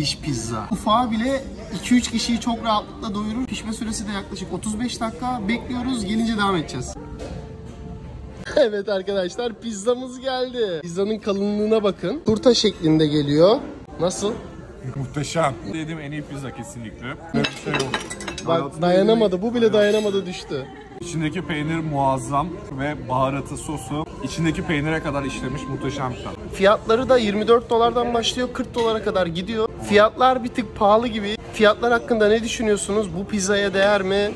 diş pizza. Ufağı bile 2-3 kişiyi çok rahatlıkla doyurur. Pişme süresi de yaklaşık 35 dakika. Bekliyoruz. Gelince devam edeceğiz. Evet arkadaşlar pizzamız geldi. Pizzanın kalınlığına bakın. Turta şeklinde geliyor. Nasıl? Muhteşem. Dediğim en iyi pizza kesinlikle. Böyle bir şey yok. Bak dayanamadı. Bu bile dayanamadı düştü. İçindeki peynir muazzam ve baharatı, sosu içindeki peynire kadar işlemiş muhteşem bir tat. Fiyatları da 24 dolardan başlıyor 40 dolara kadar gidiyor. Fiyatlar bir tık pahalı gibi. Fiyatlar hakkında ne düşünüyorsunuz? Bu pizzaya değer mi?